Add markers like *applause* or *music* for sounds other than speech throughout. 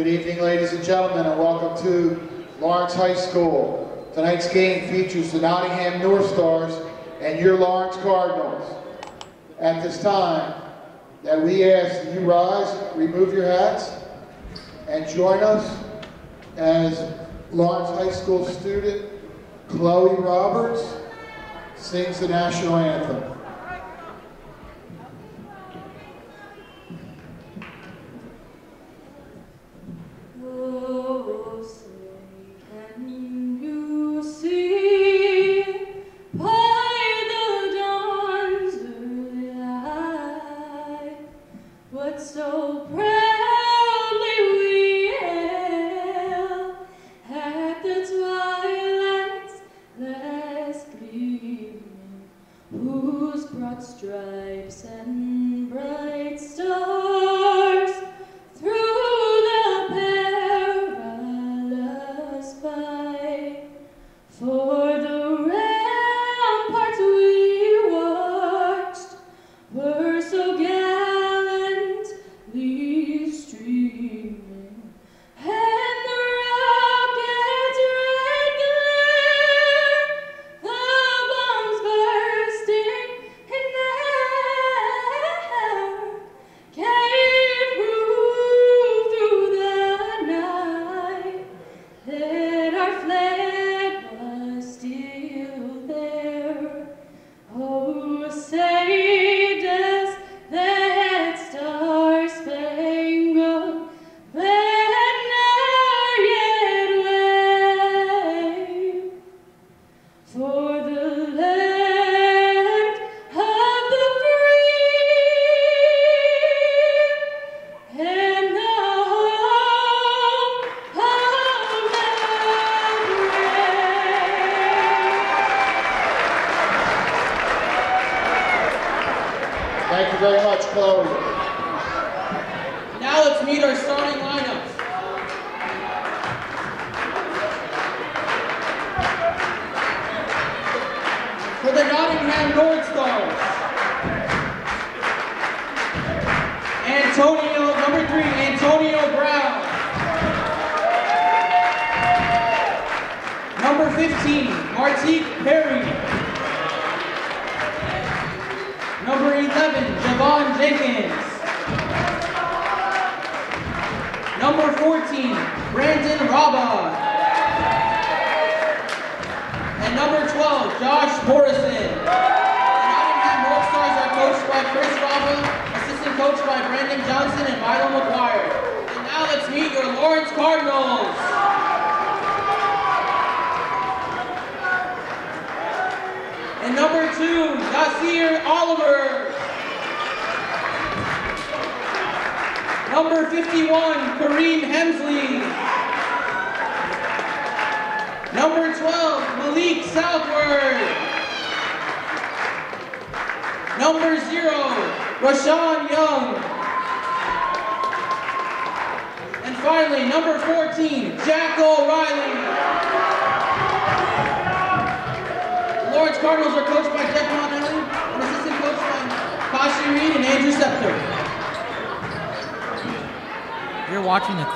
Good evening, ladies and gentlemen, and welcome to Lawrence High School. Tonight's game features the Nottingham North Stars and your Lawrence Cardinals. At this time, that we ask that you rise, remove your hats, and join us as Lawrence High School student Chloe Roberts sings the national anthem.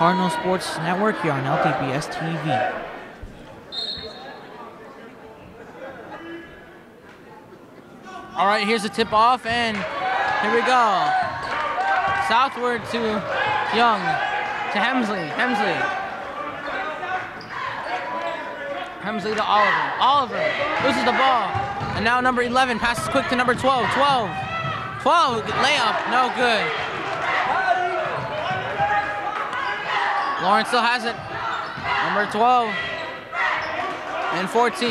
Cardinal Sports Network here on LTPS TV. All right, here's the tip off, and here we go. Southward to Young, to Hemsley. Hemsley. Hemsley to Oliver. Oliver loses the ball. And now number 11 passes quick to number 12. 12. 12, layup, no good. Lawrence still has it. Number 12 and 14.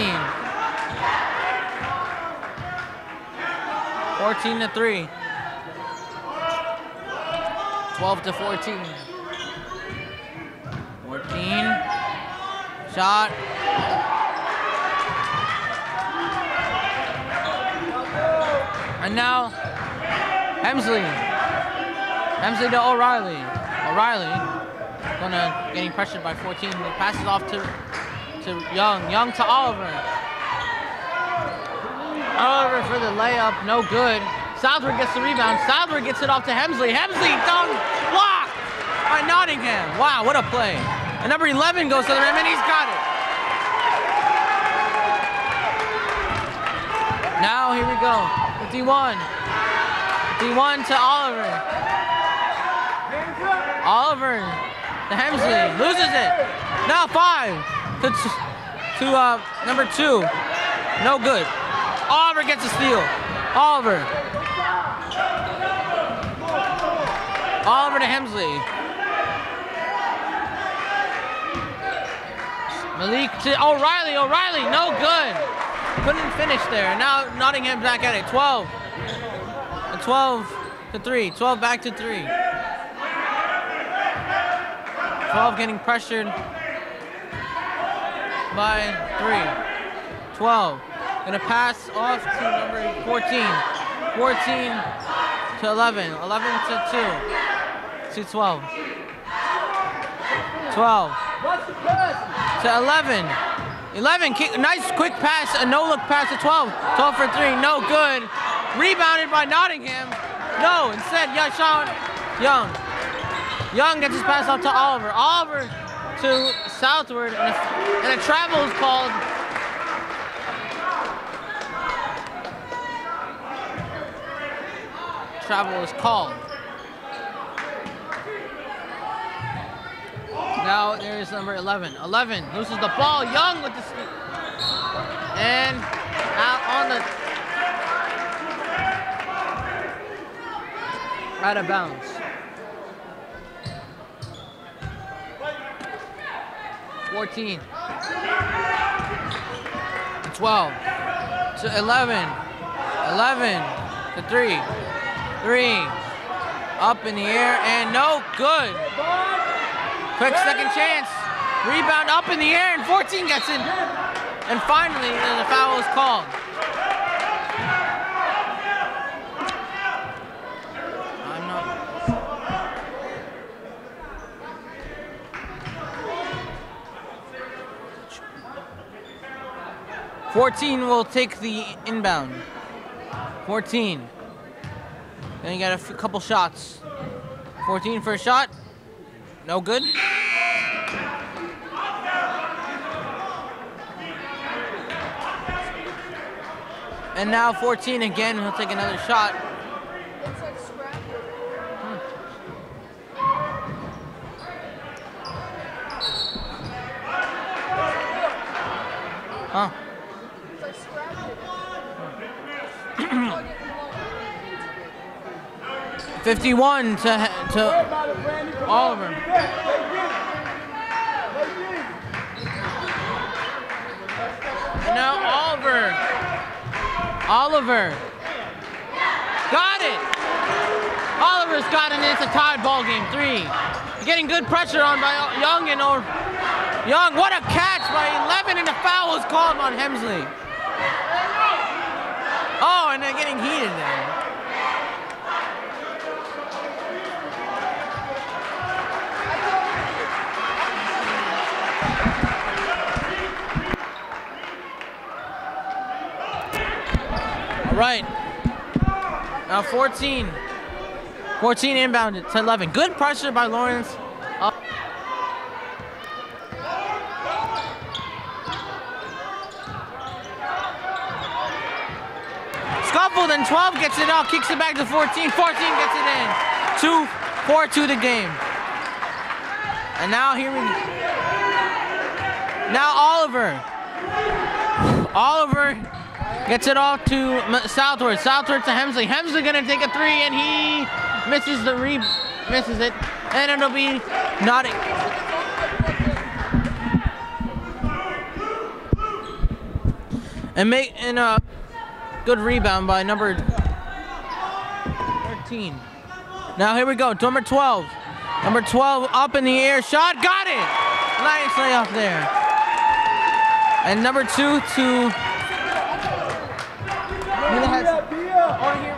14 to 3. 12 to 14. 14. Shot. And now Hemsley. Hemsley to O'Reilly. O'Reilly gonna getting pressured by 14. He passes off to to Young. Young to Oliver. Oliver for the layup, no good. Southward gets the rebound. Southward gets it off to Hemsley. Hemsley dunk block. by Nottingham. Wow, what a play. And number 11 goes to the rim and he's got it. Now here we go. 51. 51 to Oliver. Oliver to Hemsley. Loses it. Now five to, to uh, number two. No good. Oliver gets a steal. Oliver. Oliver to Hemsley. Malik to O'Reilly. O'Reilly, no good. Couldn't finish there. Now Nottingham back at it. 12. 12 to 3. 12 back to 3. 12 getting pressured by 3. 12. Gonna pass off to number 14. 14 to 11. 11 to 2. To 12. 12 to 11. 11, kick, nice quick pass, a no-look pass to 12. 12 for three, no good. Rebounded by Nottingham. No, instead, yeah, Sean Young. Young gets his pass off to Oliver. Oliver to southward, and a, and a travel is called. Travel is called. Now there's number 11. 11 loses the ball. Young with the steal. And out on the out of bounds. Fourteen. Twelve. To eleven. Eleven. To three. Three. Up in the air and no good. Quick second chance. Rebound up in the air and 14 gets in. And finally, the foul is called. I'm not. 14 will take the inbound. 14. Then you got a couple shots. 14 for a shot. No good. And now 14 again, he'll take another shot. 51 to, to Oliver. Now Oliver. Oliver. Got it. Oliver's got it, and it's a tied ball game. Three. Getting good pressure on by Young and or Young. What a catch by 11, and the foul was called on Hemsley. Oh, and they're getting heated there. All right. Now 14. 14 inbound to 11. Good pressure by Lawrence. Scuffled and 12 gets it out, kicks it back to 14. 14 gets it in. 2 4 2 the game. And now here we Now Oliver. Oliver Gets it off to Southward. Southward to Hemsley. Hemsley gonna take a three, and he misses the re, misses it, and it'll be not. And make and a good rebound by number 13. Now here we go. Number 12. Number 12 up in the air. Shot. Got it. Nicely up there. And number two to Mila has over oh, here.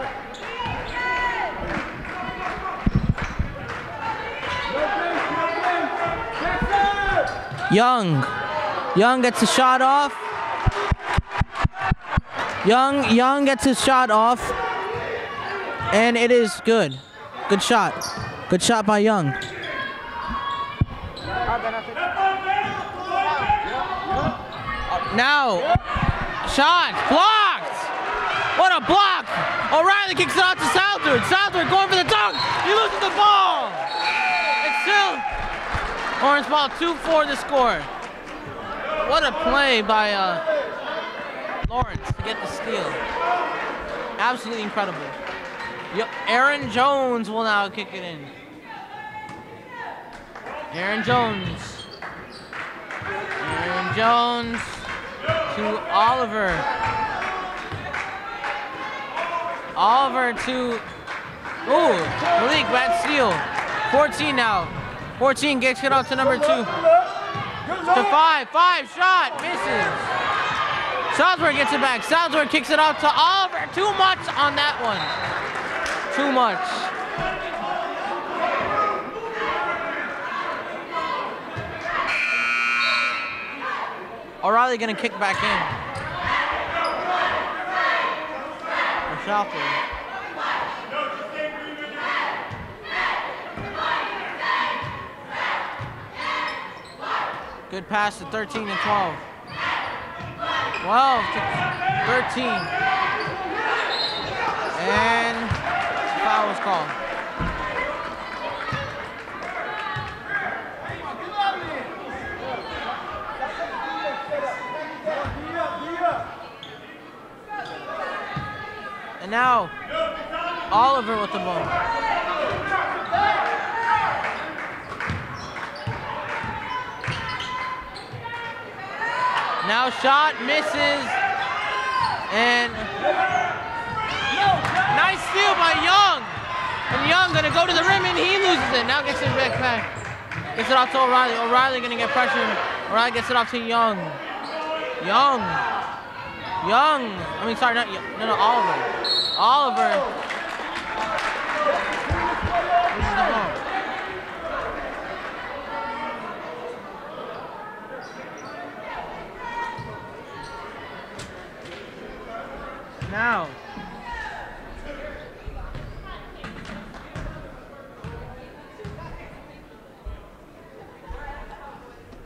Young. Young gets a shot off. Young Young gets his shot off. And it is good. Good shot. Good shot by Young. Now, shot blocked. A block! O'Reilly kicks it out to Southward. Southward going for the dunk. He loses the ball. It's still Orange ball 2-4 the score. What a play by uh, Lawrence to get the steal. Absolutely incredible. Yep, Aaron Jones will now kick it in. Aaron Jones. Aaron Jones to Oliver. Oliver to, ooh, Malik, bad steal. 14 now. 14 gets it out to number two. To five, five, shot, misses. Southward gets it back. Southward kicks it out to Oliver. Too much on that one. Too much. O'Reilly gonna kick back in. Southward. Good pass to 13 and 12. 12 to 13. And foul was called. And now Oliver with the ball. Now shot misses. And nice steal by Young. And Young gonna go to the rim and he loses it. Now gets it back back. Gets it off to O'Reilly. O'Reilly gonna get pressure. O'Reilly gets it off to Young. Young. Young. I mean, sorry, not Young. No, no, Oliver. Oliver. Now.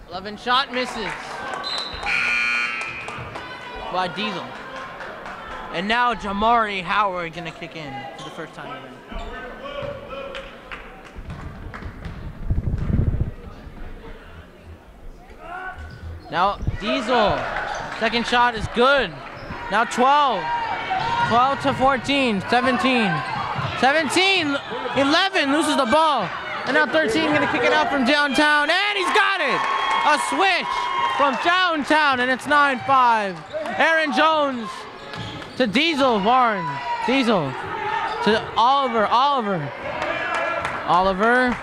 Eleven shot misses by Diesel. And now Jamari Howard gonna kick in for the first time today. Now Diesel, second shot is good. Now 12. 12 to 14, 17. 17, 11 loses the ball. And now 13 gonna kick it out from downtown, and he's got it! A switch from downtown, and it's 9-5. Aaron Jones to Diesel Warren. Diesel to Oliver, Oliver. Oliver.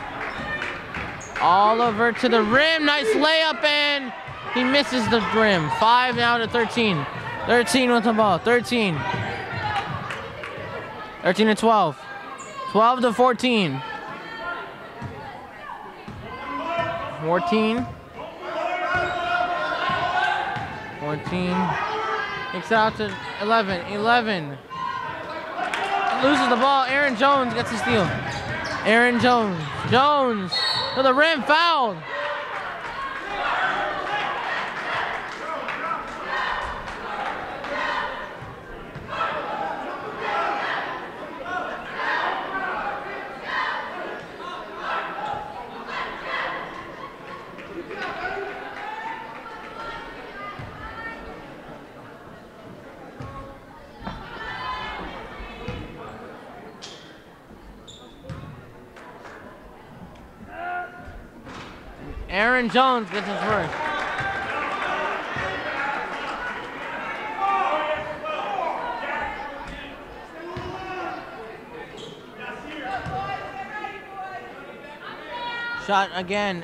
Oliver to the rim, nice layup, and he misses the rim. Five now to 13. 13 with the ball, 13. 13 to 12. 12 to 14. 14. 14. Kicks out to 11. 11. Loses the ball. Aaron Jones gets the steal. Aaron Jones. Jones to the rim. Fouled. Aaron Jones gets his first. Shot again.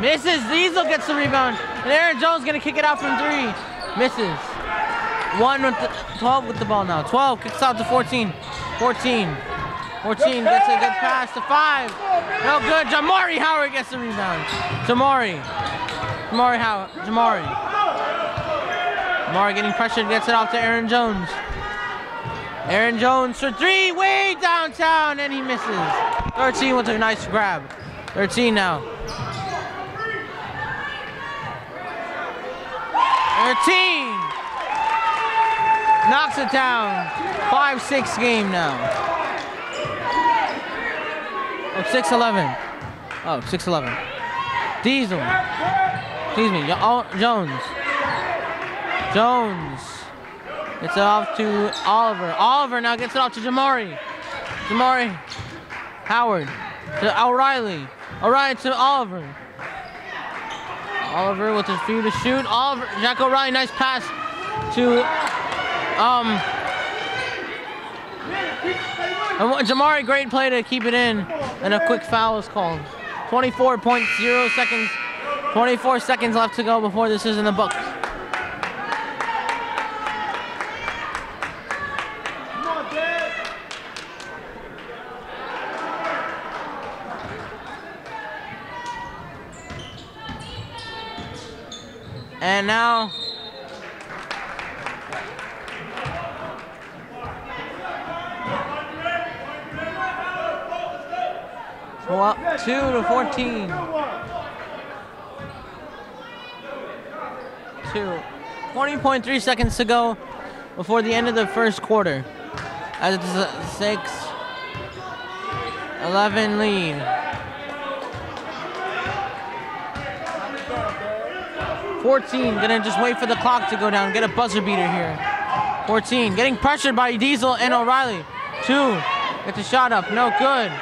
Misses. Diesel gets the rebound. And Aaron Jones gonna kick it out from three. Misses. One with the 12 with the ball now. 12 kicks out to 14. 14. 14 gets a good pass to five. No good. Jamari Howard gets the rebound. Jamari. Jamari Howard. Jamari. Jamari getting pressured, gets it off to Aaron Jones. Aaron Jones for three, way downtown, and he misses. 13 with a nice grab. 13 now. 13. Knocks it down. 5-6 game now. Oh, 6-11. Oh, 6-11. Diesel. Excuse me, Jones. Jones. Gets it off to Oliver. Oliver now gets it off to Jamari. Jamari. Howard. To O'Reilly. O'Reilly to Oliver. Oliver with his few to shoot. Oliver, Jack O'Reilly, nice pass to um. and Jamari, great play to keep it in, and a quick foul is called. 24.0 seconds, 24 seconds left to go before this is in the books. And now Well, two to 14. Two. 20.3 seconds to go before the end of the first quarter. As it's a 6 11 lead. 14, gonna just wait for the clock to go down, get a buzzer beater here. 14, getting pressured by Diesel and O'Reilly. Two, gets a shot up, no good.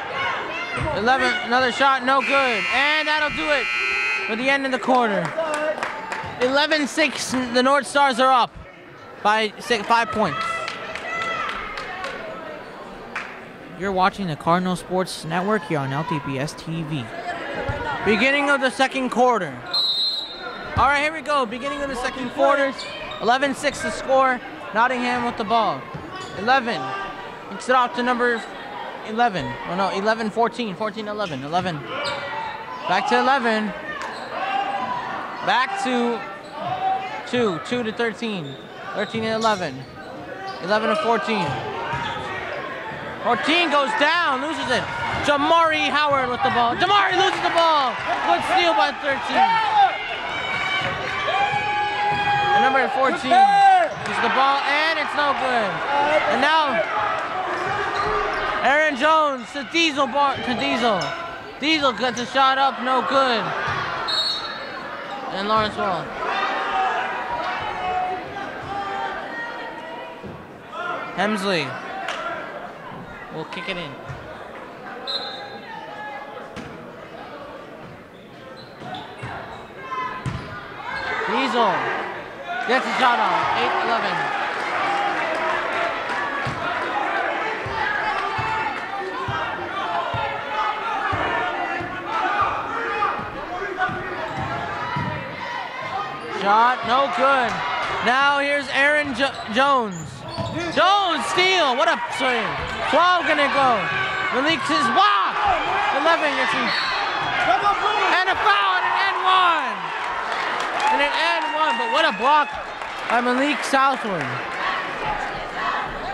11, another shot, no good. And that'll do it for the end of the quarter. 11-6, the North Stars are up by six, five points. You're watching the Cardinal Sports Network here on LTPS TV. Beginning of the second quarter. All right, here we go. Beginning of the second quarter. 11-6 to score. Nottingham with the ball. 11. Kicks it off to number 11. Oh no, 11, 14, 14, 11, 11. Back to 11. Back to 2, 2 to 13. 13 and 11. 11 to 14. 14 goes down, loses it. Jamari Howard with the ball. Jamari loses the ball. Good steal by 13. And number 14 is the ball, and it's no good. And now, Aaron Jones to Diesel, bar, to Diesel. Diesel gets a shot up, no good. And Lawrence Wall. Hemsley will kick it in. Diesel gets a shot off. 8 Shot, no good. Now here's Aaron jo- Jones. Jones, steal. What a swing. 12 gonna go. Malik his block. 11 gets him. And a foul and an end one. And an end one, but what a block by Malik Southward.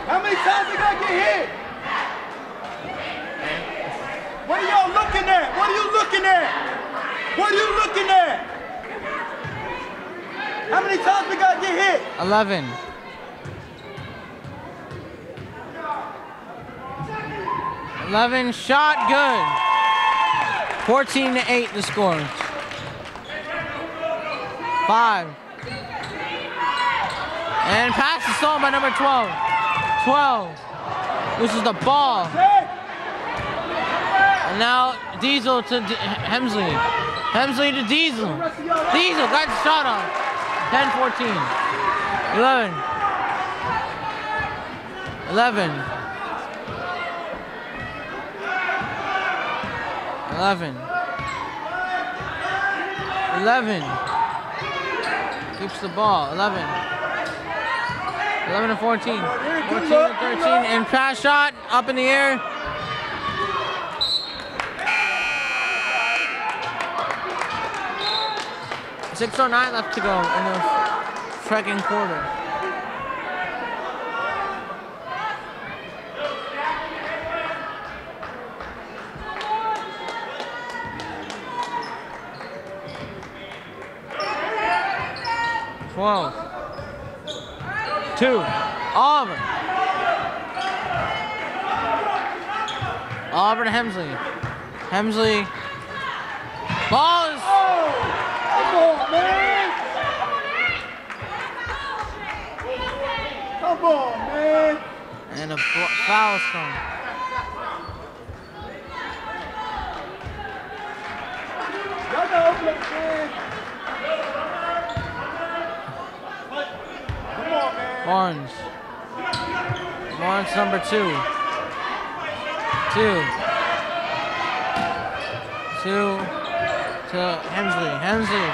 How many times we gotta get hit? What are y'all looking at? What are you looking at? What are you looking at? How many times we gotta get hit? 11. Eleven shot good. 14 to 8 the score. Five. And pass is stolen by number 12. 12. This is the ball. And now Diesel to D- Hemsley. Hemsley to Diesel. Diesel got the shot off. 10 14. 11. 11. 11. 11. Keeps the ball. 11. 11 to 14. 14 to 13. And pass shot up in the air. Six oh nine left to go in the second quarter. Twelve. two. Auburn. Auburn Hemsley. Hemsley. Ball is Come on, man. Come on, man. and a bl- foul is thrown. Y'all gotta open up the man. Come on, man. Barnes. Barnes number two. Two. Two to Hemsley. Hemsley.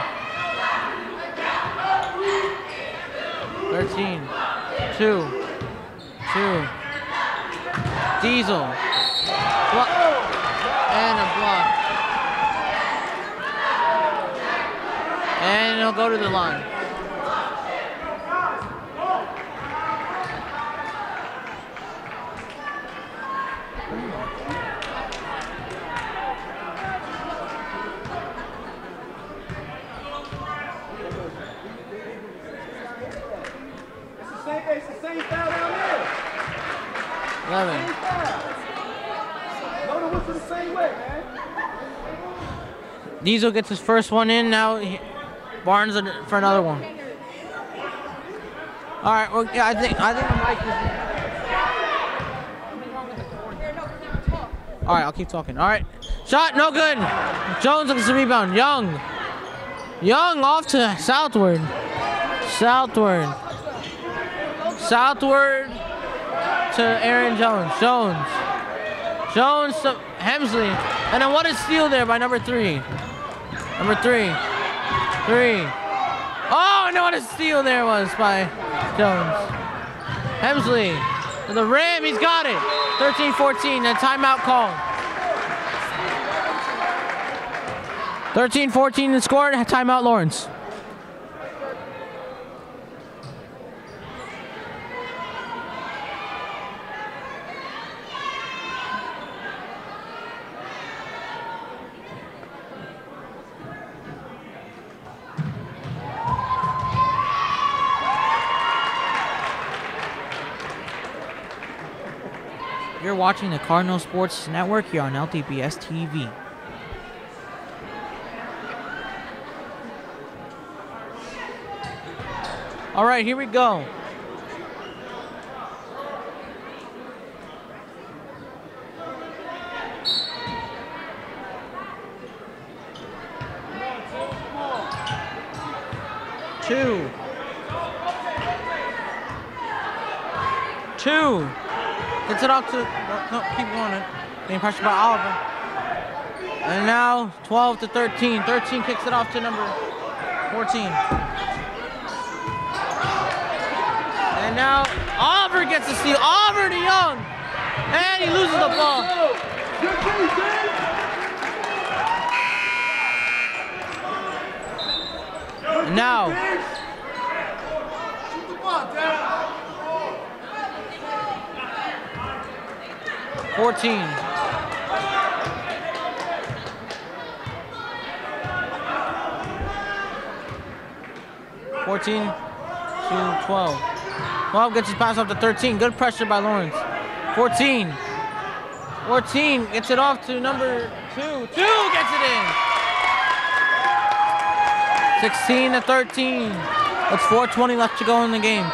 13. Two. Two. Diesel. Block. And a block. And he'll go to the line. It's the same, it's the same foul down there. 11. Same foul. Blow the whistle the same way, man. Diesel gets his first one in. Now Barnes for another one. All right. Well, yeah, I think I think the mic is. All right, I'll keep talking. All right, shot, no good. Jones gets the rebound. Young, Young off to southward, southward, southward to Aaron Jones. Jones, Jones to Hemsley, and then what a steal there by number three. Number three. Three. Oh, and what a steal there was by Jones. Hemsley to the rim. He's got it. 13-14. A timeout call. 13-14 the score. Timeout Lawrence. Watching the Cardinal Sports Network here on LTPS TV. All right, here we go. Two. Two. Gets it off to. No, keep going. Being pressured by Oliver. And now 12 to 13. 13 kicks it off to number 14. And now Oliver gets the steal. Oliver to Young. And he loses the ball. Now Shoot the ball down. 14. Fourteen to 12. 12 gets his pass up to 13. Good pressure by Lawrence. 14. 14 gets it off to number two. Two gets it in. 16 to 13. It's 420 left to go in the game.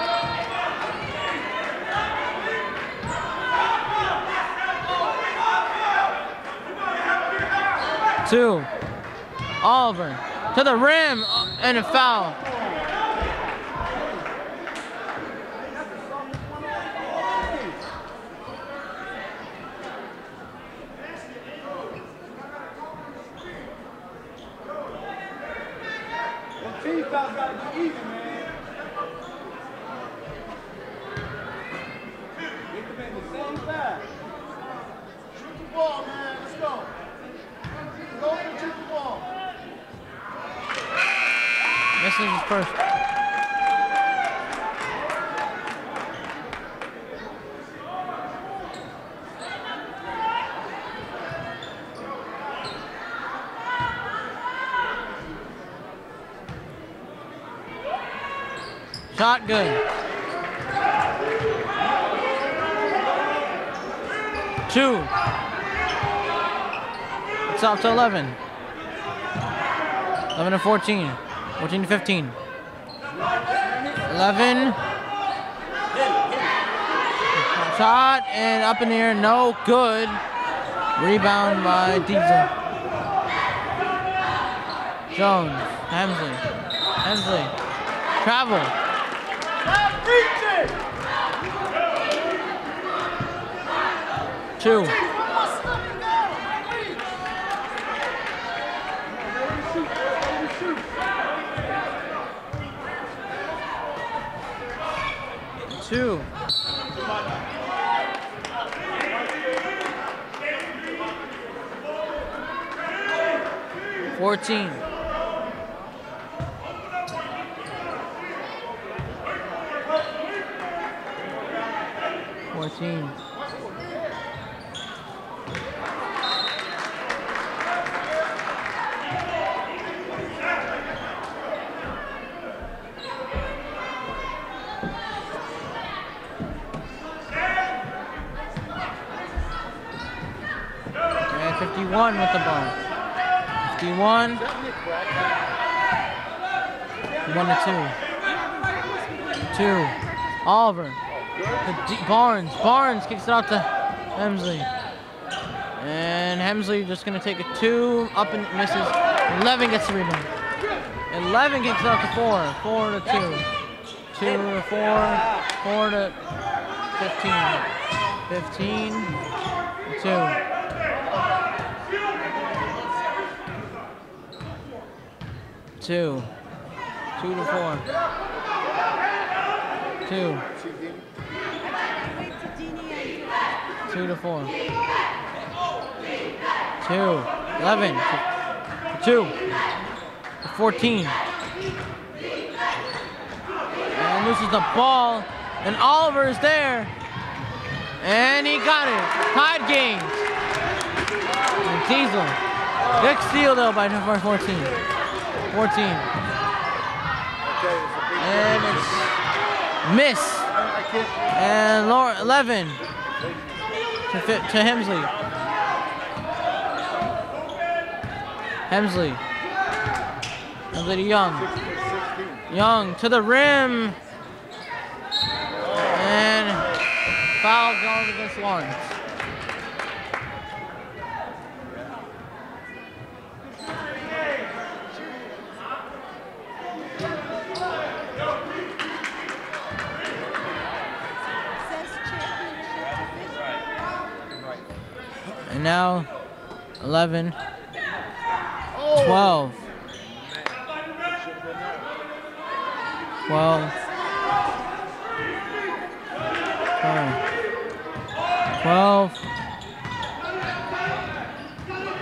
Two. Oliver to the rim uh, and a foul. The team foul's gotta be even, man. Get them in the same foul. Shoot the ball, man. Let's go. Go and shoot the ball. Misses his first. Shot good. Two. It's up to 11. 11 to 14. 14 to 15. 11. Shot and up in the air, no good. Rebound by Diesel. Jones, Hemsley, Hemsley, travel. Two. Must let it go! Reach! Shoot, shoot. Two. Fourteen. Fourteen. And 51 with the ball. 51. One to two. Two. Oliver. Barnes. Barnes kicks it out to Hemsley. And Hemsley just gonna take a two up and misses. 11 gets the rebound. 11 kicks it out to four. Four to two. Two to four. Four to 15. 15 to two. Two. Two to four. Two. Two to four. Two. Eleven. Two. Fourteen. And loses the ball. And Oliver is there. And he got it. Tied games. And Diesel. Big steal though by number 14. 14. And it's miss. And Laura, 11 to, fit, to Hemsley. Hemsley. Hemsley to Young. Young to the rim. And foul going against Lawrence. Now 11, 12. 12. 12. 12.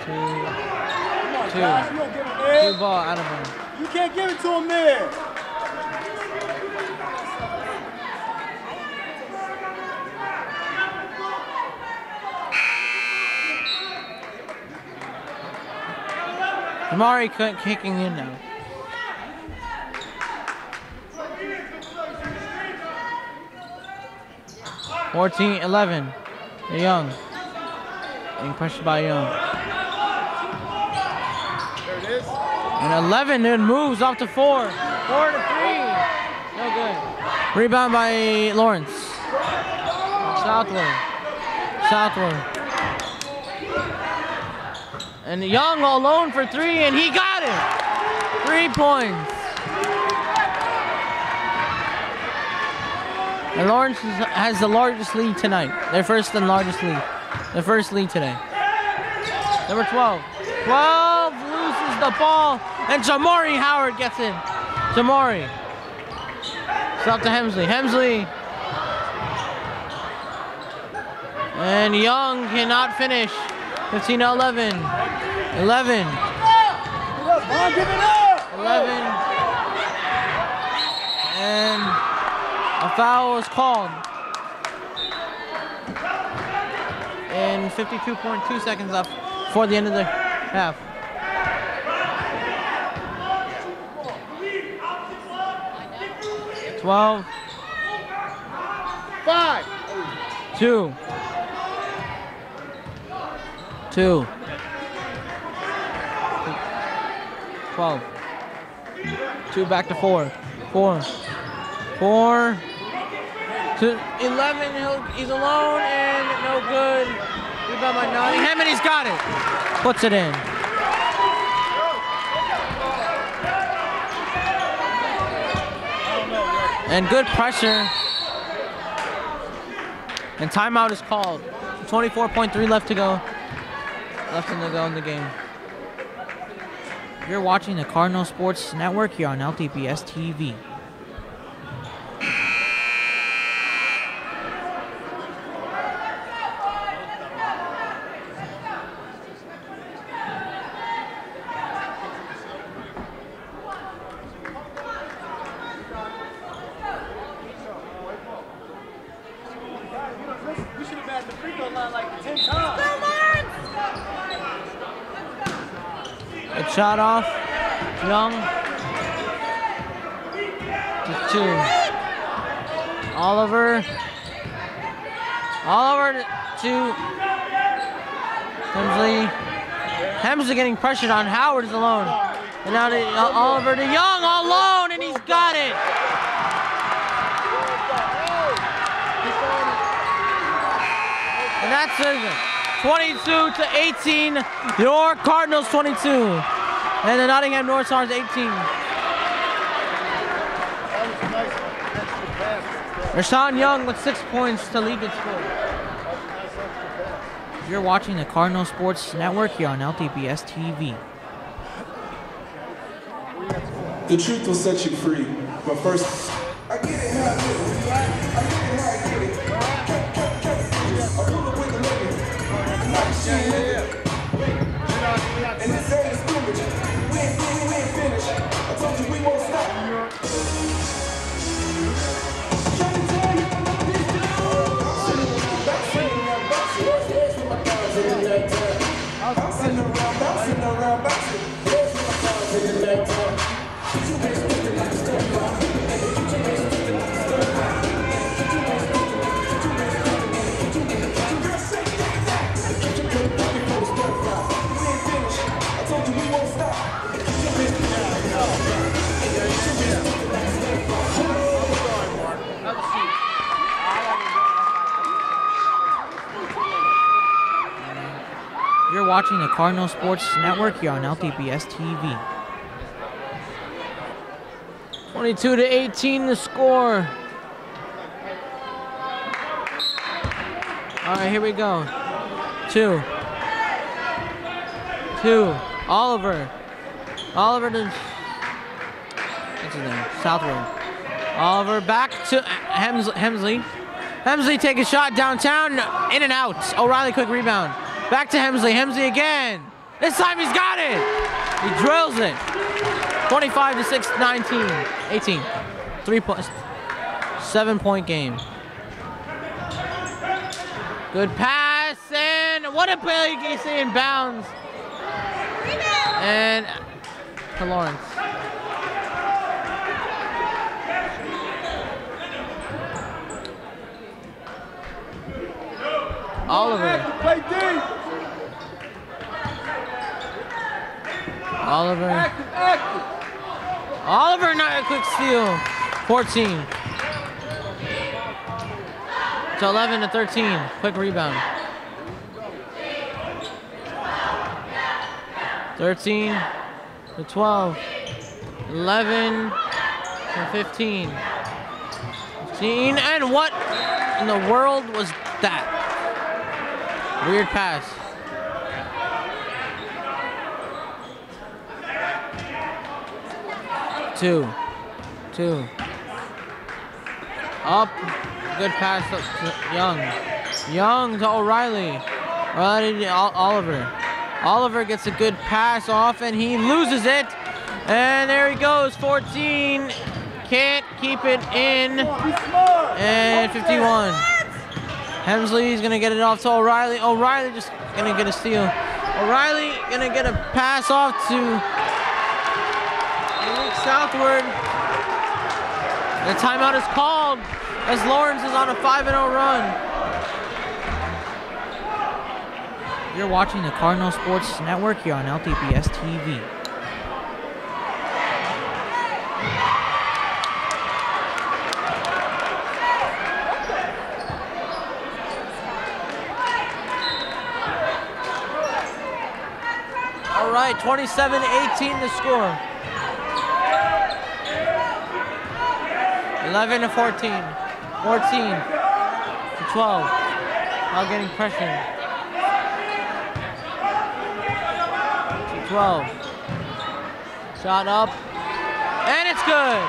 Two. Two. Ball out of him. You can't give it to him there. Jamari cut- kicking in now. Fourteen, eleven. Young. Being pressured by Young. There it is. And 11 then moves off to four. Four to three. No good. Rebound by Lawrence. Southward. Southward. And Young alone for three, and he got it. Three points. And Lawrence has the largest lead tonight. Their first and largest lead. Their first lead today. Number 12. 12 loses the ball, and Jamari Howard gets in. Jamari. It's up to Hemsley. Hemsley. And Young cannot finish. 15 to 11. 11. Give it up, Vaughn, give it up. 11. And a foul is called. And 52.2 seconds left for the end of the half. Twelve, Five. two, Two. 12. Two back to four. Four. Four. To 11. He'll, he's alone and no good. Rebound by Nottingham and he's got it. Puts it in. And good pressure. And timeout is called. 24.3 left to go. Left in the go in the game. You're watching the Cardinal Sports Network here on LTPS TV. We should have been at the free throw line like 10 times. Good shot off. Young. To two. Oliver. Oliver to Hemsley. Hemsley getting pressured on Howard is alone. And now to uh, Oliver to Young alone, and he's got it. And that's it. 22 to 18. Your Cardinals 22. And the Nottingham North Stars 18. Rashawn Young with six points to lead the score. You're watching the Cardinal Sports Network here on LTPS TV. The truth will set you free. But first, watching the Cardinal Sports Network here on LTPS TV. 22 to 18 the score. All right, here we go. Two. Two. Oliver. Oliver to. What's his name? Southward. Oliver back to Hems- Hemsley. Hemsley take a shot downtown, in and out. O'Reilly quick rebound. Back to Hemsley. Hemsley again. This time he's got it. He drills it. 25 to 6, 19, 18. Three points. Seven point game. Good pass and what a play see in bounds. And to Lawrence. Oliver. Play deep. Oliver. Active, active. Oliver, not a quick steal. 14. To 11 to 13. Quick rebound. 13 to 12. 11 to 15. 15. And what in the world was that? Weird pass. Two. Two. Up. Good pass to Young. Young to O'Reilly. O'Reilly Oliver. Oliver gets a good pass off and he loses it. And there he goes. 14. Can't keep it in. And 51. Hemsley's gonna get it off to O'Reilly. O'Reilly just gonna get a steal. O'Reilly gonna get a pass off to Southward. The timeout is called as Lawrence is on a 5 0 run. You're watching the Cardinal Sports Network here on LTPS TV. All right, 27-18 the score. 11 to 14. 14 to 12. Now getting pressure. To 12. Shot up. And it's good.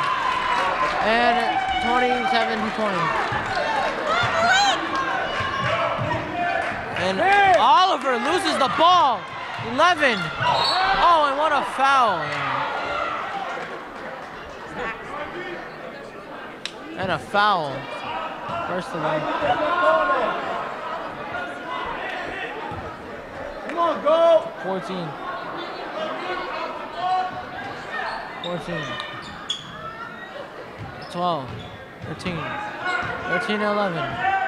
And 27 to 20. And Oliver loses the ball. 11. Oh, and what a foul. And a foul. First of all. Come on, go. 14. 14. 12. 13. 13 11.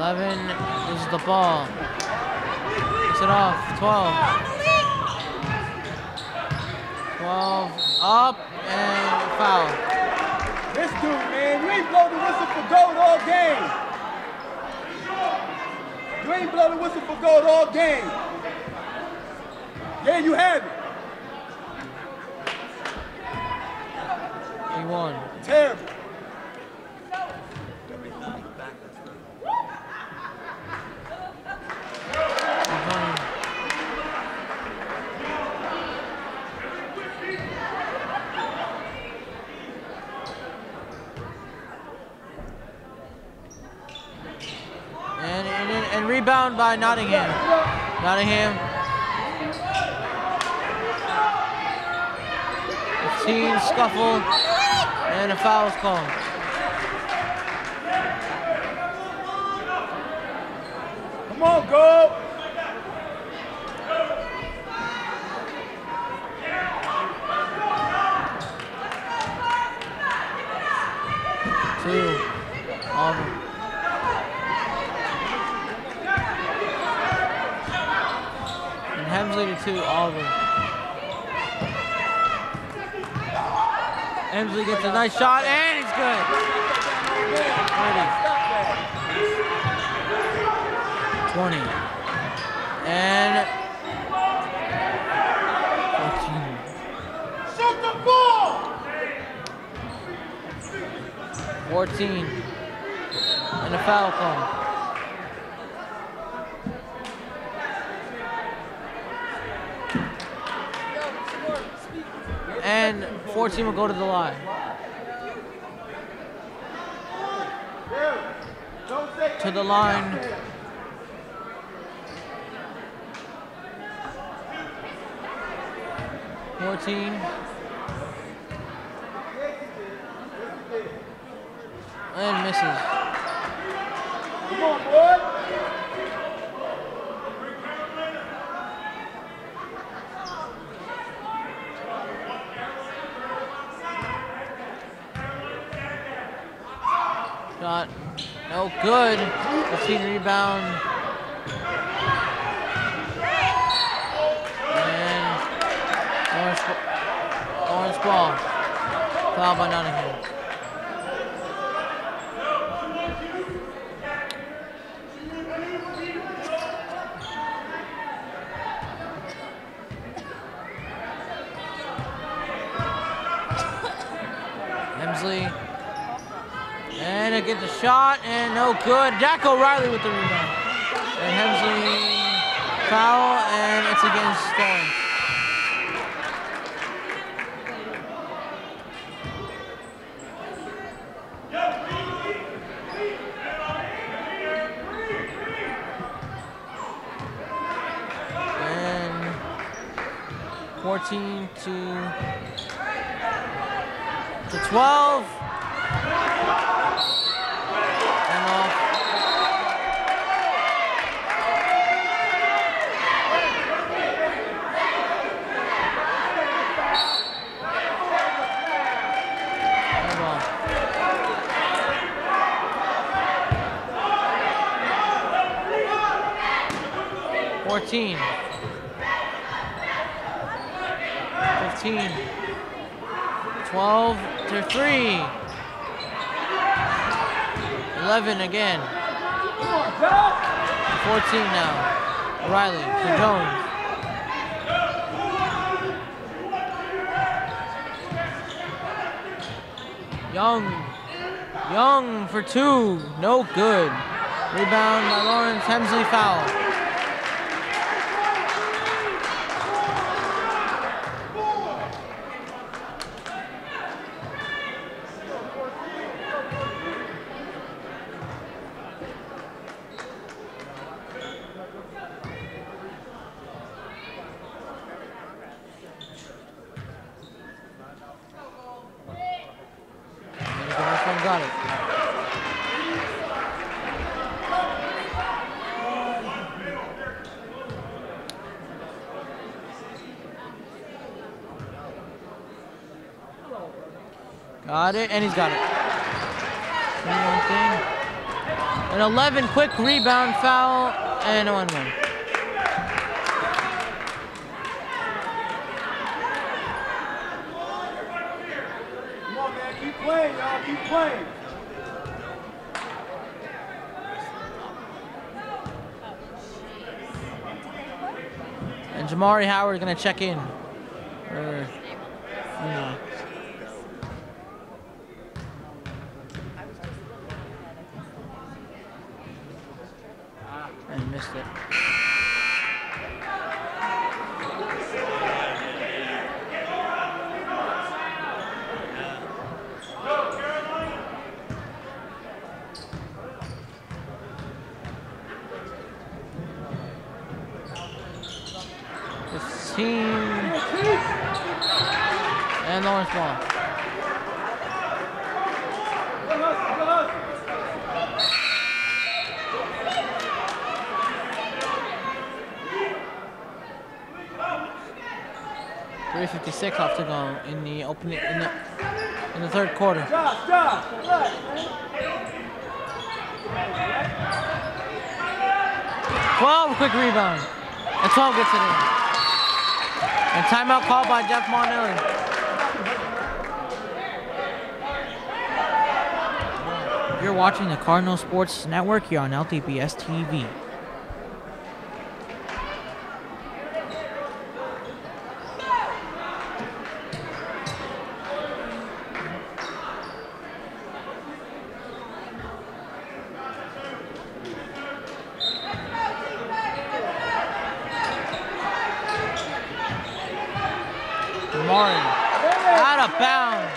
11 is the ball. Gets it off. 12. 12 up and foul. This dude, man, you ain't blow the whistle for gold all game. You ain't blow the whistle for gold all game. Yeah, you have it. He won. Terrible. And, and, and rebound by Nottingham. Nottingham. 15 scuffle and a foul is called. Come on, go. Two. Auburn. And Hemsley Auburn. Hemsley gets a nice shot and it's good. 30. 20. And 14. Shoot the ball. 14. And a foul call. 14 will go to the line. To the line. Fourteen. And misses. Come on, boy. Shot. No good. 15 rebound. And orange, orange ball. Foul by Nottingham. Hemsley. Gets a shot and no good. Jack O'Reilly with the rebound. And Hemsley foul and it's against Stone. And 14 to to 12. And off. And off. 15. 15. 12 to 3. 11 again. 14 now. O'Reilly to Jones. Young. Young for two. No good. Rebound by Lawrence Hemsley foul. And the first one got it. Got it, and he's got it. An 11 quick rebound foul, and a 1 1. Come on, man. Keep playing, y'all. Keep playing. And Jamari Howard gonna check in. For, you know. And missed it. Fifteen. And Lawrence ball. Good hustle, good hustle. 356 left to go in it in the in the third quarter. 12 quick rebound. And 12 gets it in. And timeout called by Jeff Monelli. You're watching the Cardinal Sports Network here on LTPS TV. Martin out of bounds.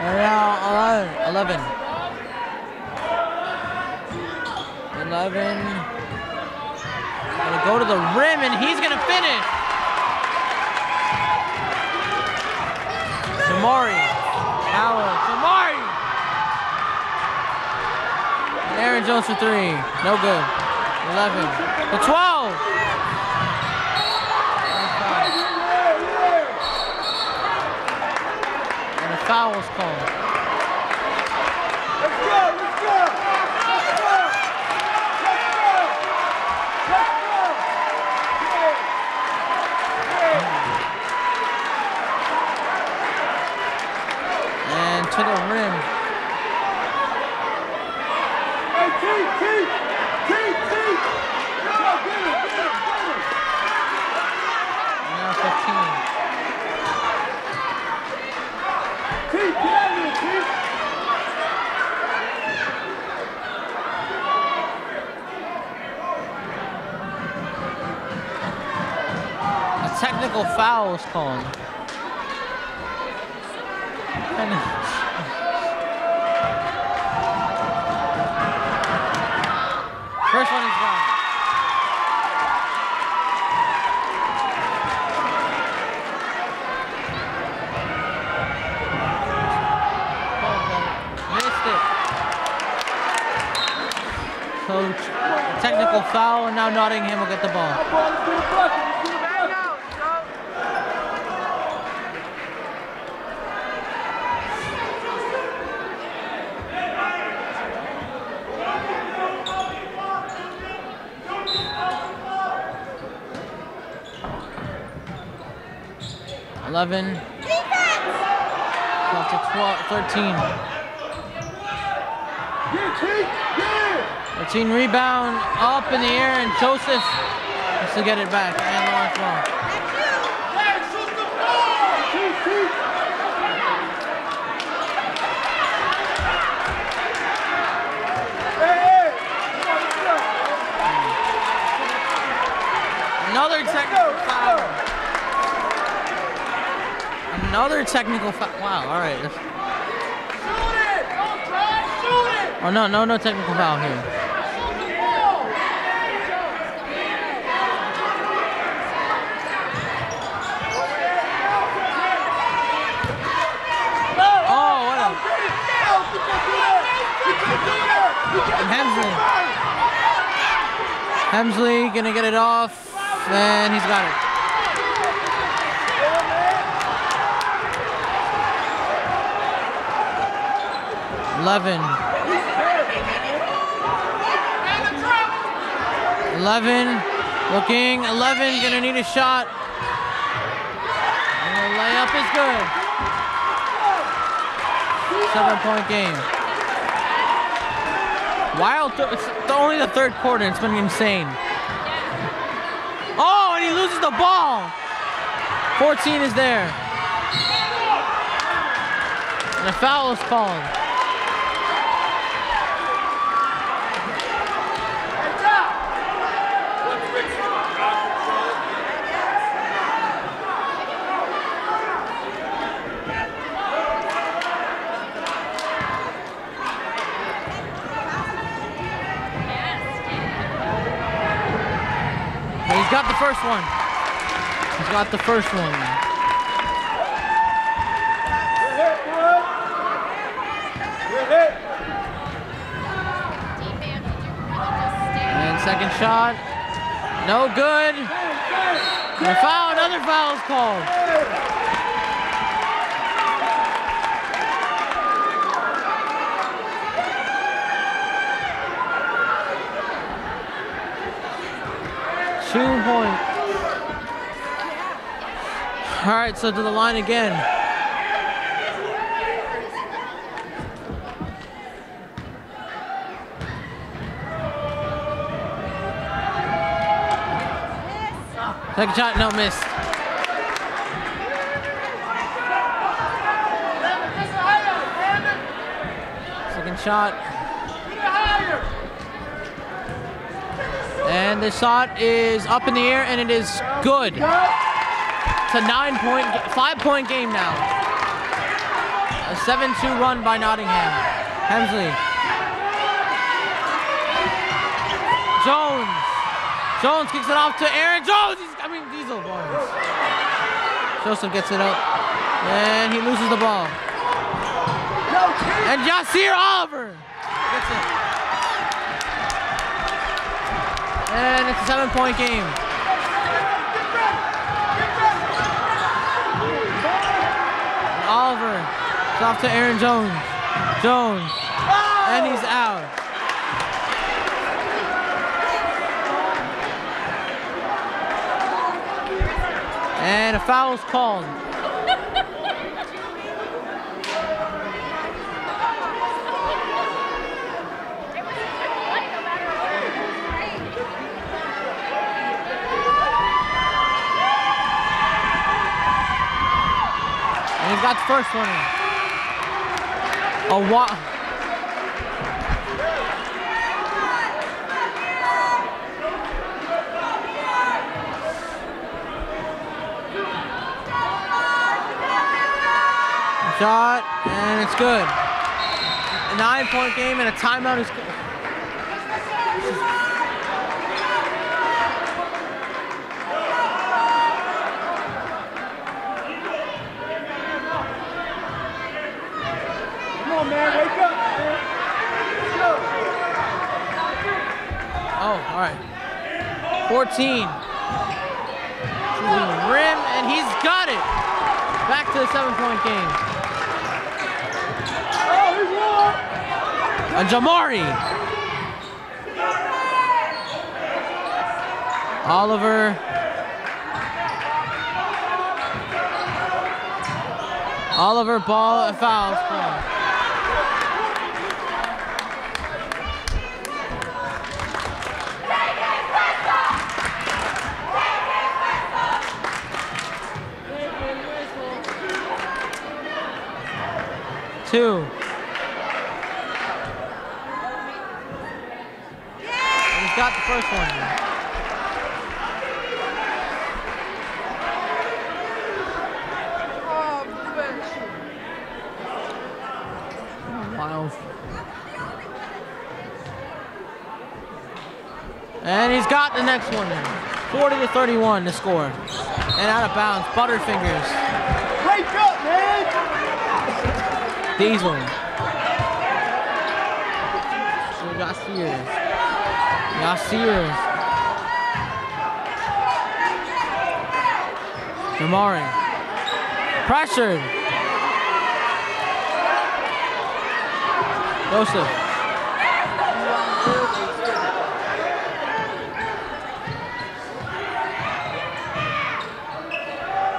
And now 11. 11. 11. Gonna go to the rim and he's gonna finish. Jamari. Howard. Jamari. And Aaron Jones for three. No good. 11. The 12. And a foul was called. Let's go, let's go. Let's go. Let's go. Let's go. Yeah. Yeah. And to the rim. Hey, T, T, T, T. Go, get him, get him, get him. And now 15. T, get out of here, T. A technical foul was called. And *laughs* First one is gone. Coach, technical foul, and now Nottingham will get the ball. Ball, let's get a bucket, let's get a bucket. 11. Up to 12, 13. 13 rebound up in the air, and Joseph has to get it back. And Lawrence Long. Another technical foul. Another technical foul. Wow, all right. that's- Oh, no, no, no technical foul here. Oh, Hemsley. Hemsley gonna get it off, and he's got it. Eleven. Eleven. Looking. Eleven gonna need a shot. And the layup is good. Seven point game. Wild. Th- it's only the third quarter. It's been insane. Oh, and he loses the ball. 14 is there. And a foul is called. One. He's got the first one. And second shot. No good. And a foul, another foul is called. Two points. All right, so to the line again. Second shot, no miss. Second shot. And the shot is up in the air and it is good. A nine point, five point game now. A 7-2 run by Nottingham. Hemsley. Jones. Jones kicks it off to Aaron Jones. He's, I mean, Diesel Barnes. Joseph gets it up. And he loses the ball. And Yasir Oliver gets it. And it's a seven point game. Oliver. It's off to Aaron Jones. Jones. Oh! And he's out. And a foul is called. He's got the first one in. A wa- Shot, and it's good. A nine point game and a timeout is. Come on, man, wake up, man. Let's go. Oh, all right. 14. Shooting rim, and he's got it. Back to the seven point game. And Jamari. Oliver. Oliver ball fouls. Two. He's got the first one. Wow. And he's got the next one in. 40 to 31 to score. And out of bounds, Butterfingers. Break up, man! Diesel. So Sears. We got Sears. Jamari. Pressured. Joseph.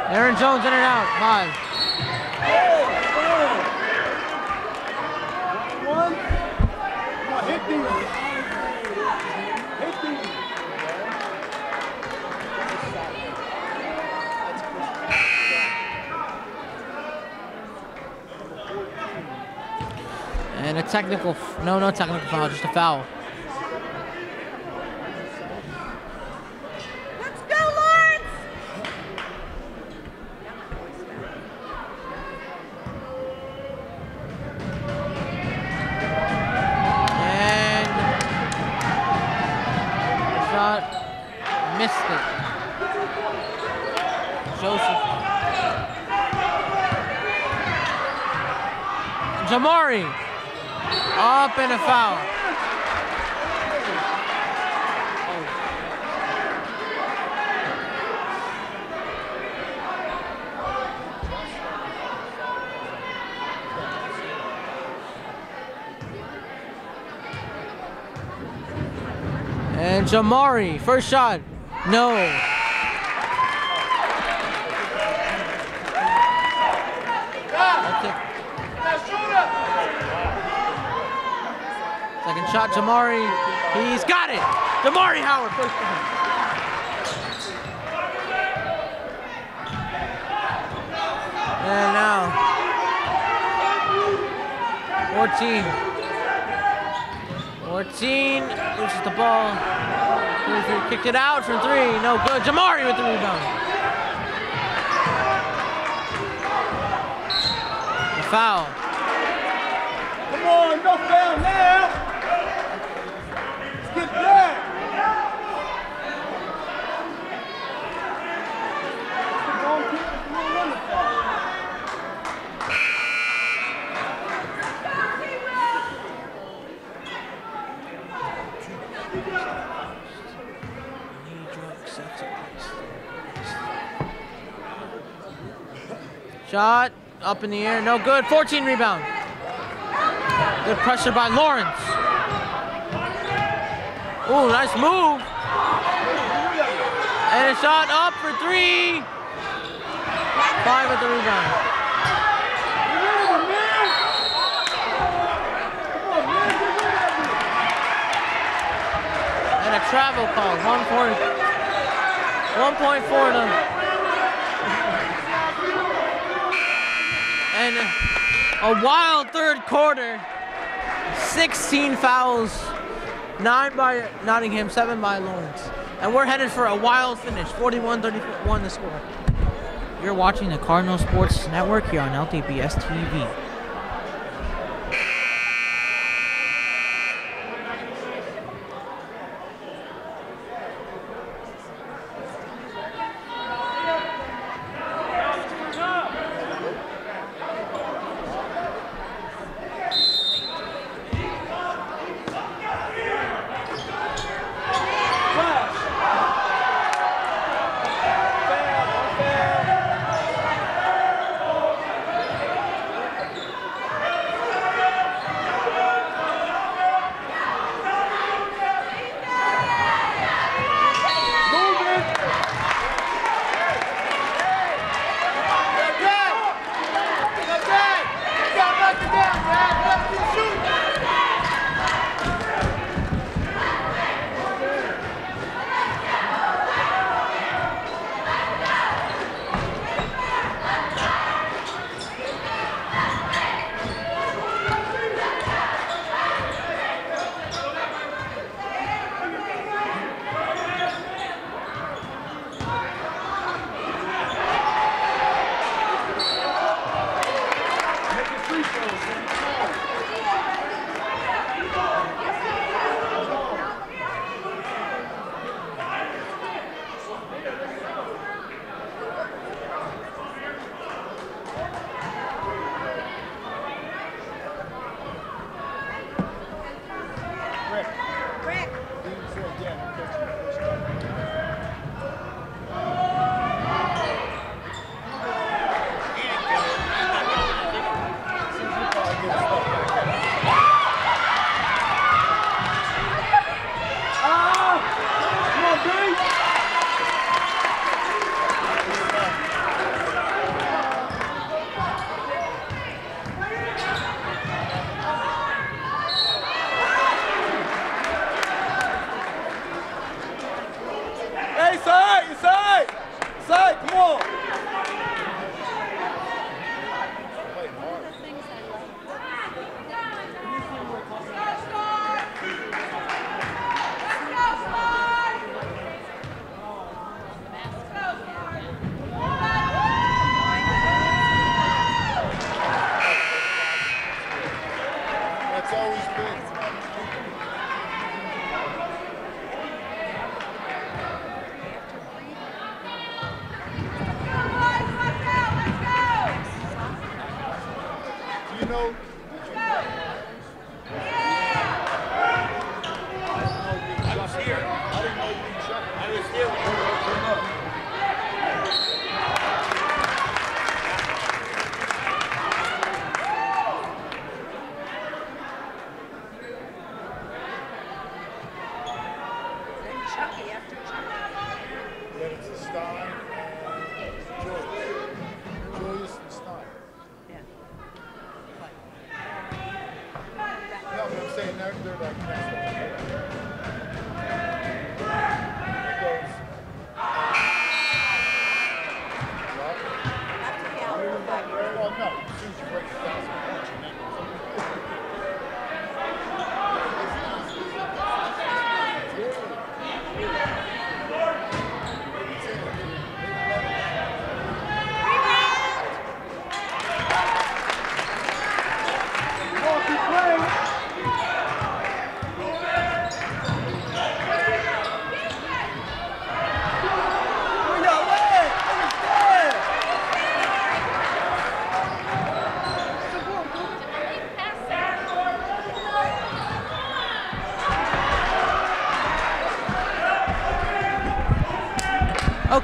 Aaron Jones in and out. Five. One. Come on, hit these. Hit these. And a technical, f- no, no technical foul, just a foul. Let's go, Lawrence! And shot missed it. Joseph. Jamari. Up a foul. And Jamari, first shot. No. That's it. Jamari. He's got it. Jamari Howard, first shot. And now, 14. 14 loses the ball. Kicked it out from three. No good. Jamari with the rebound. The foul. Come on, no foul now. Let's get back. Come on, kid. Come on, run the foul. Shot up in the air. No good. 14 rebound. Good pressure by Lawrence. Ooh, nice move. And a shot up for three. Five at the rebound. And a travel call. One point. 1.4 to. A wild third quarter. 16 fouls. Nine by Nottingham, seven by Lawrence. And we're headed for a wild finish. 41-31 the score. You're watching the Cardinal Sports Network here on LTPS TV.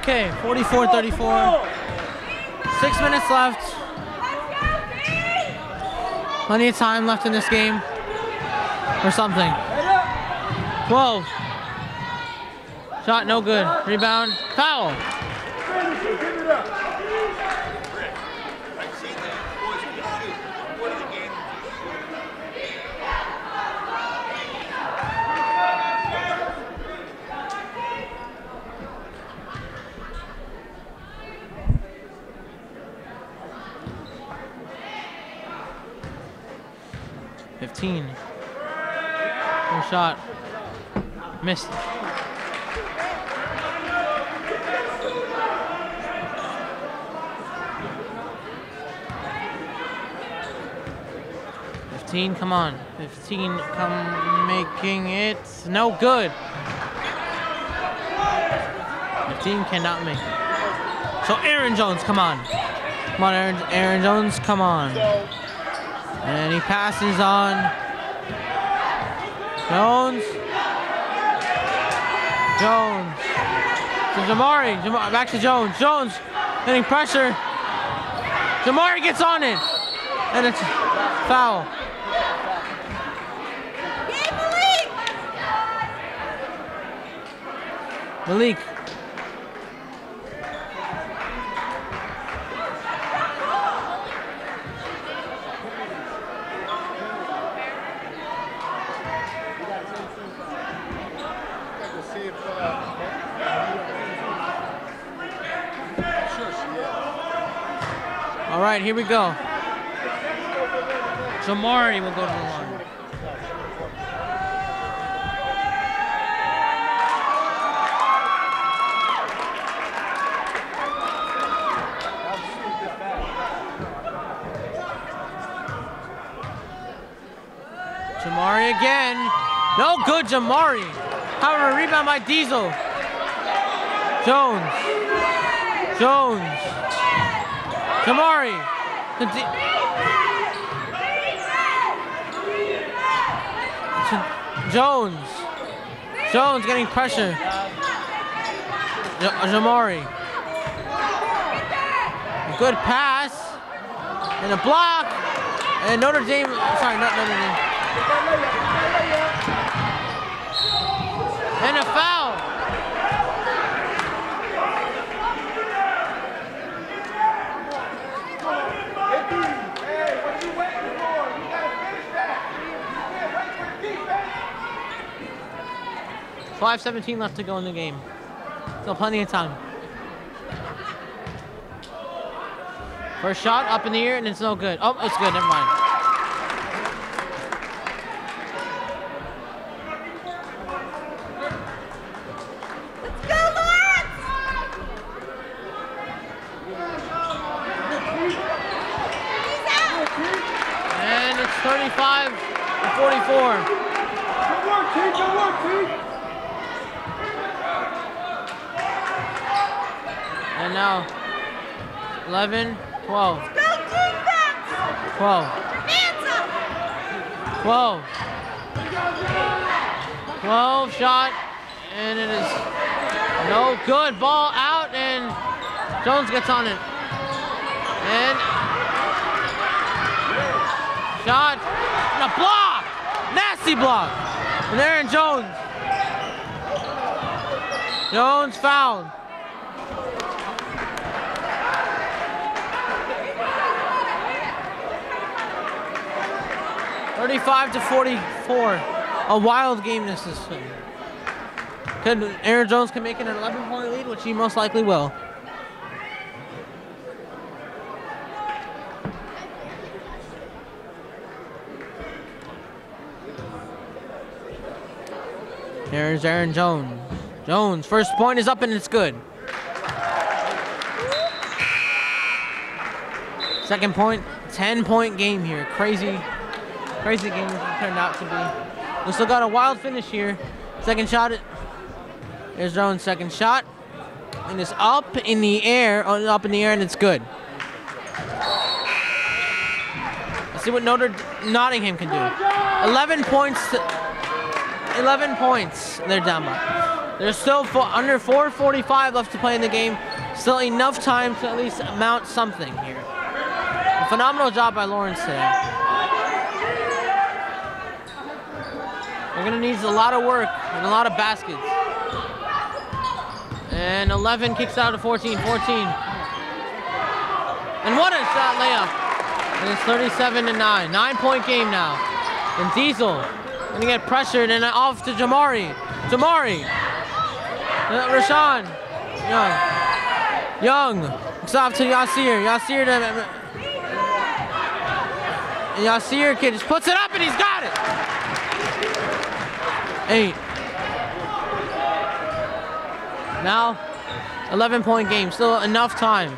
Okay, 44-34. Six minutes left. Plenty of time left in this game. Or something. 12. Shot no good. Rebound. Foul. Fifteen. First shot. Missed. Fifteen, come on. Fifteen, come making it no good. Fifteen cannot make it. So Aaron Jones, come on. Come on, Aaron, Aaron Jones, come on. And he passes on. Jones. Jones. To Jamari. Jamari. Back to Jones. Jones getting pressure. Jamari gets on it. And it's foul. Malik. we'll see if, uh, I'm sure she is. All right, here we go. Jamari will go to the line. Jamari again. No good, Jamari. However, rebound by Diesel. Jones. Jones. Jamari. Jones. Jones getting pressure. Jamari. Good pass. And a block. And Notre Dame. Sorry, not Notre Dame. And a foul. Hey, what you waiting for? You gotta finish that. You can't wait for the defense. 5.17 left to go in the game. Still plenty of time. First shot up in the air and it's no good. Oh, it's good. Never mind. Go, Lawrence! He's out! And it's 35 to 44. Good work, team. Good work, team. And now 11, 12, Go defense! 12, Hands up! 12. 12 shot, and it is no good. Ball out, and Jones gets on it. And shot, and a block! Nasty block! And Aaron Jones. Jones fouled. Thirty-five to forty-four. A wild game this is. Could Aaron Jones can make it an 11-point lead, which he most likely will. There's Aaron Jones. Jones, first point is up and it's good. Second point, 10 point game here. Crazy, crazy game turned out to be. We still got a wild finish here. Second shot, there's Jones' second shot. And it's up in the air, oh, up in the air, and it's good. Let's see what Notre Nottingham can do. 11 points. To, 11 points. They're down by. There's still fo- under 4:45 left to play in the game. Still enough time to at least mount something here. A phenomenal job by Lawrence today. They're gonna need a lot of work and a lot of baskets. And 11 kicks out to 14, 14. And what a shot layup. And it's 37 to 9. Nine point game now. And Diesel gonna get pressured and off to Jamari. Jamari. Uh, Rashawn. Young. Young. It's off to Yasir. Yasir to. Yasir kid just puts it up and he's got it. Eight. Now, 11 point game. Still enough time.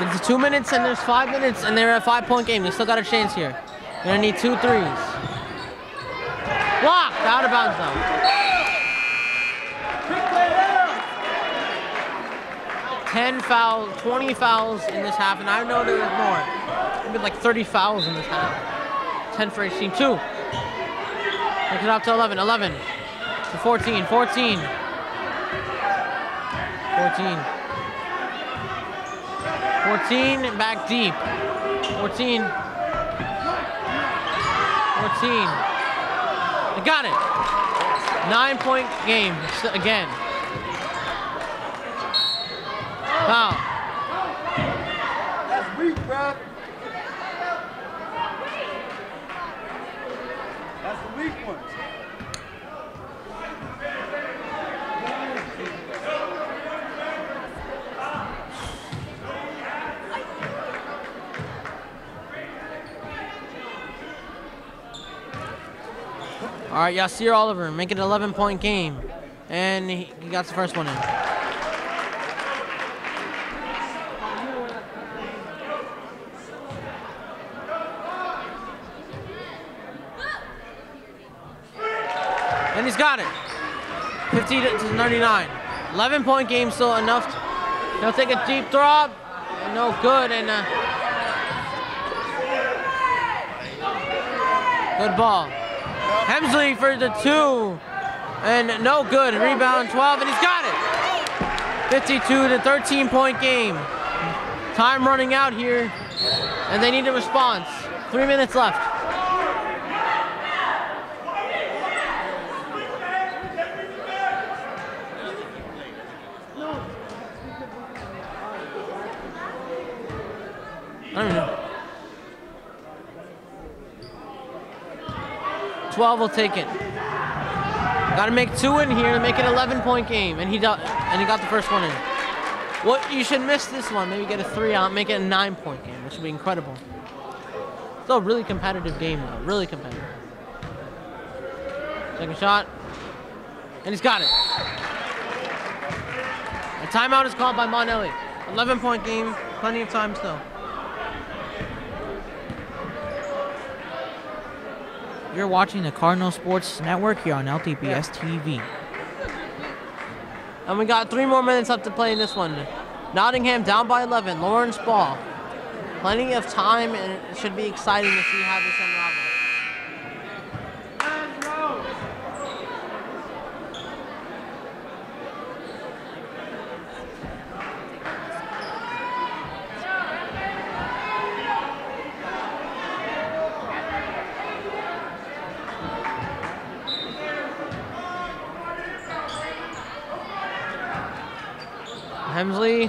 It's two minutes and there's five minutes and they're a five point game. They still got a chance here. Gonna need two threes. Blocked out of bounds though. 10 fouls, 20 fouls in this half, and I know there was more. Maybe like 30 fouls in this half. 10 for each team. Two. Make it up to 11. 11 to 14. 14. 14. 14 back deep. 14. 14. They got it. Nine point game again. Foul. All right, Yasir Oliver, make it an 11 point game. And he, he got the first one in. And he's got it. 50 to 99. 11 point game, still enough. He'll take a deep drop. No good. And uh, good ball. Hemsley for the two. And no good. Rebound 12. And he's got it. 52 to 13 point game. Time running out here. And they need a response. Three minutes left. I don't know. 12 will take it. Got to make two in here to make it an 11 point game, and he do- and he got the first one in. What you should miss this one, maybe get a three out, make it a nine point game, which would be incredible. Still a really competitive game though, really competitive. Second shot, and he's got it. A timeout is called by Monelli. 11 point game, plenty of time still. You're watching the Cardinal Sports Network here on LTPS TV. And we got three more minutes left to play in this one. Nottingham down by 11. Lawrence ball. Plenty of time, and it should be exciting to see how this unravels. Hemsley.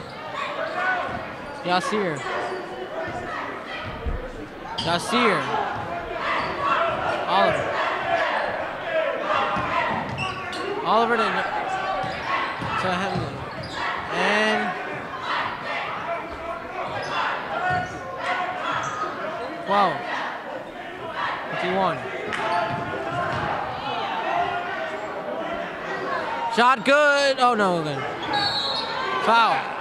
Yasir. Yasir. Oliver. Oliver to, to Hemsley. And twelve. Fifty-one. Shot good. Oh no, good. Foul.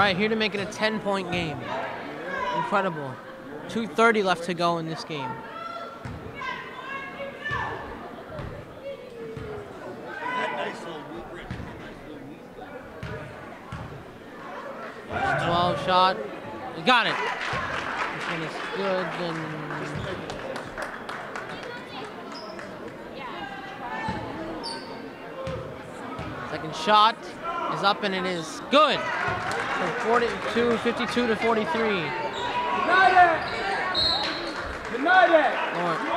Right, here to make it a 10 point game. Incredible. 2.30 left to go in this game. 12 shot. We got it. This one is good. And second shot is up and it is good. From 42, 52 to 43. United! United! Lawrence.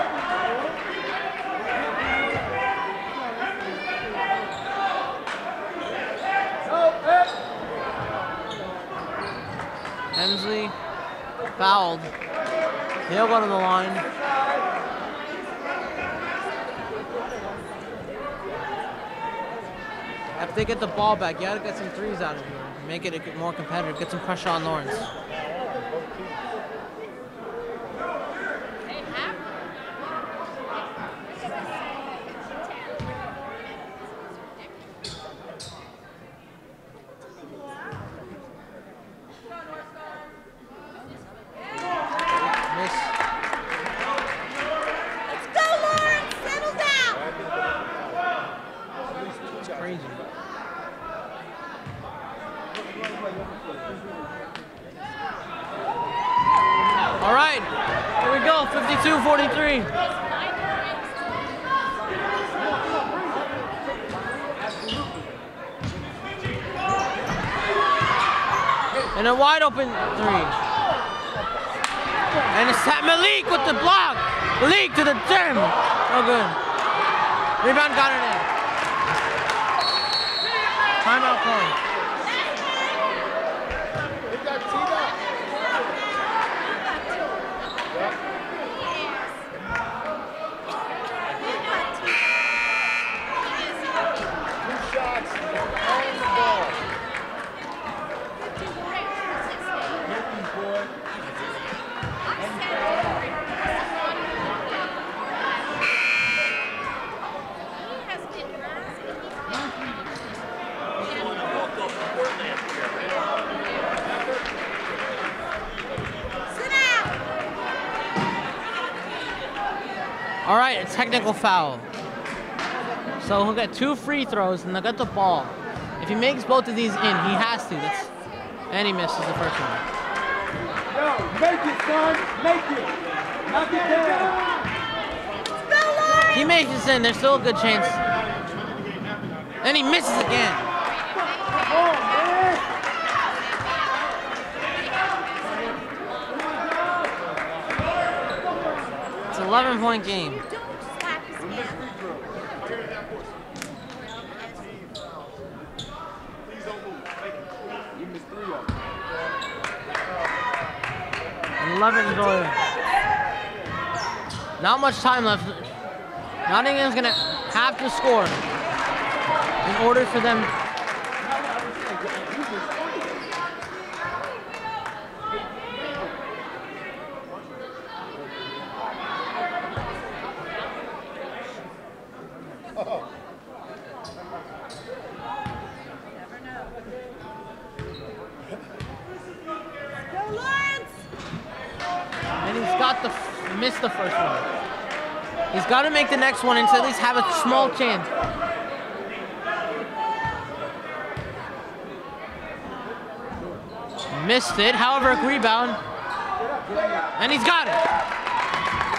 Hemsley fouled. He'll go to the line. If they get the ball back, you gotta get some threes out of here. Make it more competitive. Get some pressure on Lawrence. Miss. Let's go, Lawrence. Settle down. It's crazy. All right, here we go. 52-43. And a wide open three. And it's Malik with the block. Malik to the gym. Oh, good. Rebound got it in. Timeout call. It got teed up. Two shots on the ball. Yankees, boy. All right, a technical foul. So he'll get two free throws and they'll get the ball. If he makes both of these in, he has to. That's, and he misses the first one. Yo, make it, son. Make it. Knock it down. Go, Lawrence! If he makes this in, there's still a good chance. And he misses again. Come on, man. It's an 11 point game. Don't slap this man. 11 is all. Not much time left. Nottingham's gonna have to score in order for them. Go, Lawrence! And he's got the f- missed the first one. He's got to make the next one and to at least have a small chance. Missed it. However, a rebound. And he's got it.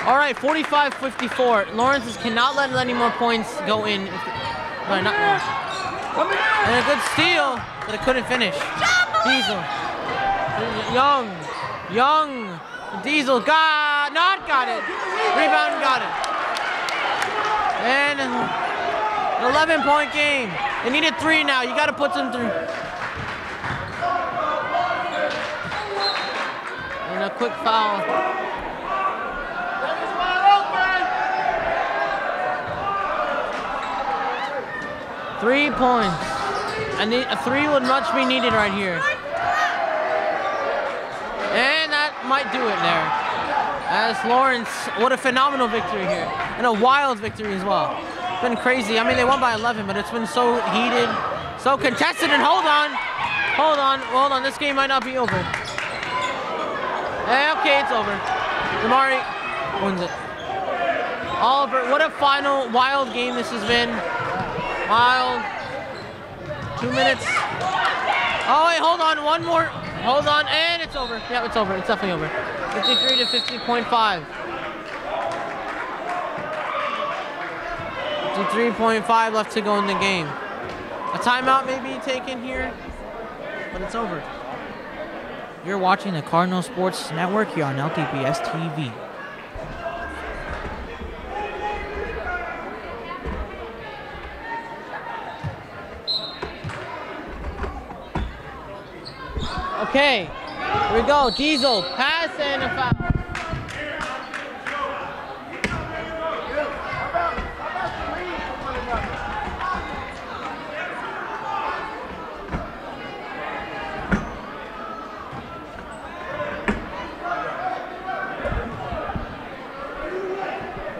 All right, 45-54. Lawrence cannot let any more points go in. Not And a good steal, but it couldn't finish. Diesel. Young. Young. Diesel got not got it. Rebound got it. And an 11 point game. They needed three now. You got to put some through. And a quick foul. Three points. I need a three would much be needed right here. And that might do it there. As Lawrence, what a phenomenal victory here. And a wild victory as well. It's been crazy. I mean, they won by 11, but it's been so heated, so contested. And hold on, hold on, hold on. This game might not be over. Eh, okay, it's over. Damari wins it. Oliver, what a final wild game this has been. Wild. Two minutes. Oh wait, hold on, one more. Hold on, and it's over. Yeah, it's over. It's definitely over. 53 to 50.5. 53.5 left to go in the game. A timeout may be taken here, but it's over. You're watching the Cardinal Sports Network here on LTPS TV. Okay, here we go. Diesel, pass and a foul.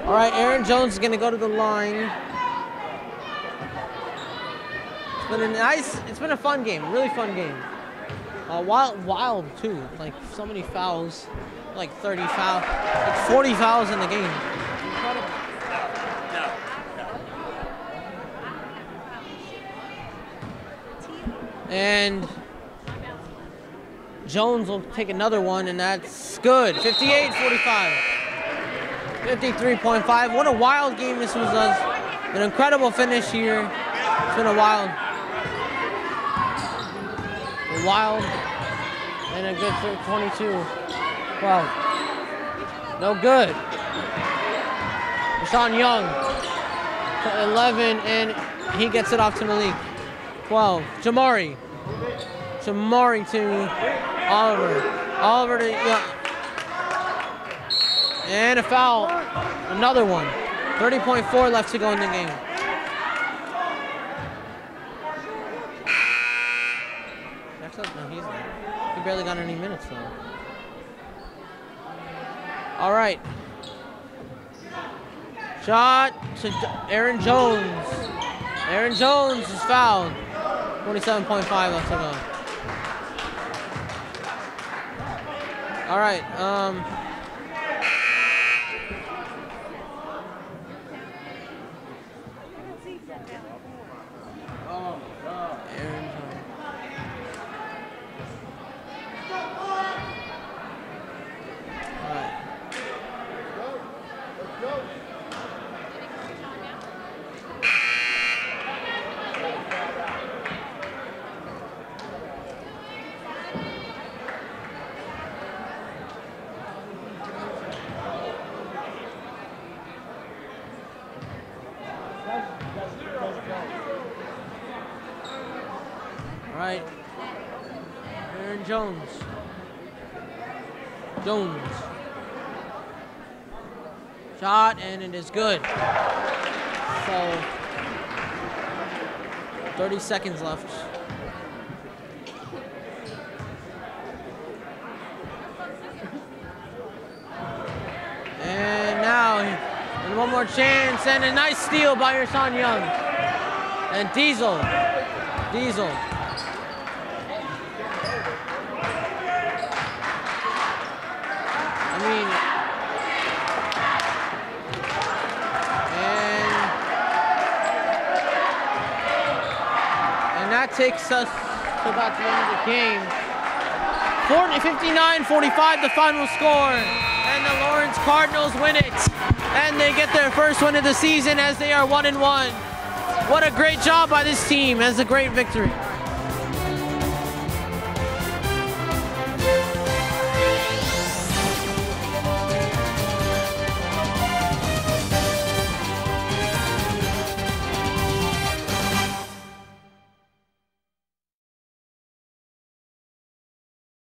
All right, Aaron Jones is gonna go to the line. It's been a nice, it's been a fun game, really fun game. Uh, wild, wild too. Like so many fouls, like 30 fouls, like 40 fouls in the game. And Jones will take another one, and that's good. 58 45. 53.5. What a wild game this was. An incredible finish here. It's been a wild, wild, and a good 22. Well, no good. Deshaun Young, 11, and he gets it off to Malik. 12. Jamari. Jamari to Oliver. Oliver to Young. And a foul. Another one. 30.4 left to go in the game. Actually, no, he's there. He barely got any minutes though. All right. Shot to Aaron Jones. Aaron Jones is fouled. 27.5 left to go. All right. Um. Brandon Jones. Jones. Shot, and it is good. So, 30 seconds left. And now, and one more chance, and a nice steal by your son Young. And Diesel. Diesel. I mean, and and that takes us to about the end of the game. 40, 59 45 the final score. And the Lawrence Cardinals win it. And they get their first win of the season as they are 1 and 1. What a great job by this team. as a great victory.